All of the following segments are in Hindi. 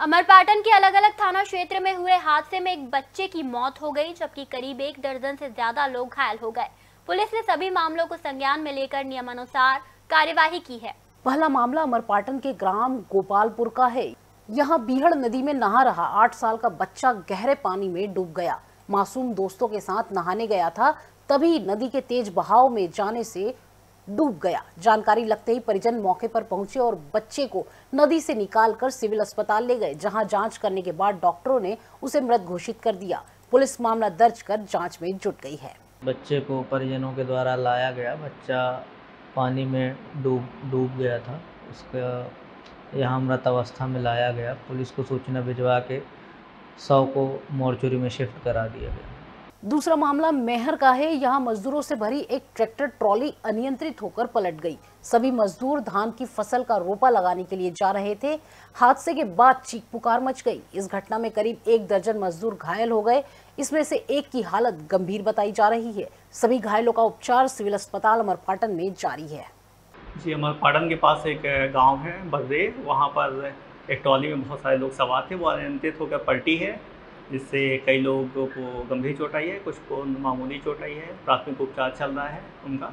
अमरपाटन के अलग अलग थाना क्षेत्र में हुए हादसे में एक बच्चे की मौत हो गई, जबकि करीब एक दर्जन से ज़्यादा लोग घायल हो गए। पुलिस ने सभी मामलों को संज्ञान में लेकर नियमानुसार कार्यवाही की है। पहला मामला अमरपाटन के ग्राम गोपालपुर का है। यहाँ बीहड़ नदी में नहा रहा आठ साल का बच्चा गहरे पानी में डूब गया। मासूम दोस्तों के साथ नहाने गया था, तभी नदी के तेज बहाव में जाने से डूब गया। जानकारी लगते ही परिजन मौके पर पहुँचे और बच्चे को नदी से निकालकर सिविल अस्पताल ले गए, जहाँ जाँच करने के बाद डॉक्टरों ने उसे मृत घोषित कर दिया। पुलिस मामला दर्ज कर जाँच में जुट गई है। बच्चे को परिजनों के द्वारा लाया गया। बच्चा पानी में डूब डूब गया था। उसका यहाँ मृत अवस्था में लाया गया। पुलिस को सूचना भिजवा के शव को मोर्चुरी में शिफ्ट करा दिया गया। दूसरा मामला मेहर का है। यहाँ मजदूरों से भरी एक ट्रैक्टर ट्रॉली अनियंत्रित होकर पलट गई। सभी मजदूर धान की फ़सल का रोपा लगाने के लिए जा रहे थे। हादसे के बाद चीख पुकार मच गई। इस घटना में करीब एक दर्जन मजदूर घायल हो गए। इसमें से एक की हालत गंभीर बताई जा रही है। सभी घायलों का उपचार सिविल अस्पताल अमरपाटन में जारी है। जी, अमरपाटन के पास एक गाँव है बर्दे वहाँ पर एक ट्रॉली में बहुत सारे लोग सवार थे। वो अनियंत्रित होकर पलटी है। जिससे कई लोगों को गंभीर चोट आई है, कुछ को मामूली चोट आई है, प्राथमिक उपचार चल रहा है उनका,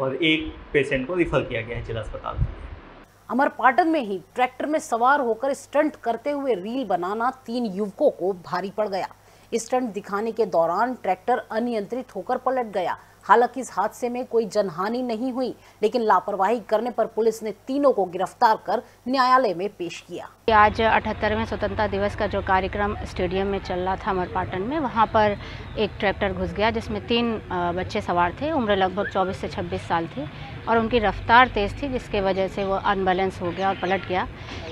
और एक पेशेंट को रिफ़र किया गया है जिला अस्पताल अमर पाटन में ही ट्रैक्टर में सवार होकर स्टंट करते हुए रील बनाना तीन युवकों को भारी पड़ गया। स्टंट दिखाने के दौरान ट्रैक्टर अनियंत्रित होकर पलट गया। हालाँकि इस हादसे में कोई जनहानि नहीं हुई, लेकिन लापरवाही करने पर पुलिस ने तीनों को गिरफ़्तार कर न्यायालय में पेश किया। आज अठहत्तरवें स्वतंत्रता दिवस का जो कार्यक्रम स्टेडियम में चल रहा था अमरपाटन में, वहाँ पर एक ट्रैक्टर घुस गया जिसमें तीन बच्चे सवार थे। उम्र लगभग 24 से 26 साल थी और उनकी रफ्तार तेज़ थी, जिसके वजह से वो अनबैलेंस हो गया और पलट गया।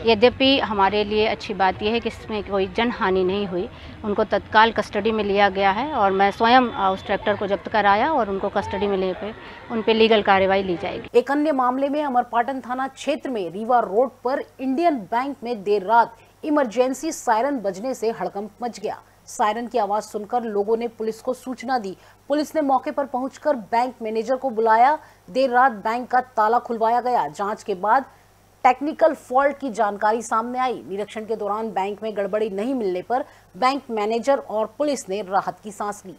यद्यपि हमारे लिए अच्छी बात यह है कि इसमें कोई जनहानि नहीं हुई। उनको तत्काल कस्टडी में लिया गया है और मैं स्वयं उस ट्रैक्टर को जब्त कराया और उनको कस्टडी में ले पे, उन पर लीगल कार्रवाई ली जाएगी। एक अन्य मामले में अमरपाटन थाना क्षेत्र में रीवा रोड पर इंडियन बैंक में देर रात इमरजेंसी सायरन बजने से हड़कंप मच गया। सायरन की आवाज़ सुनकर लोगों ने पुलिस को सूचना दी। पुलिस ने मौके पर पहुंचकर बैंक मैनेजर को बुलाया। देर रात बैंक का ताला खुलवाया गया। जाँच के बाद टेक्निकल फॉल्ट की जानकारी सामने आई। निरीक्षण के दौरान बैंक में गड़बड़ी नहीं मिलने पर बैंक मैनेजर और पुलिस ने राहत की सांस ली।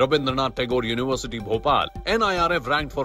Rabindranath Tagore university, Bhopal. N I R F rank for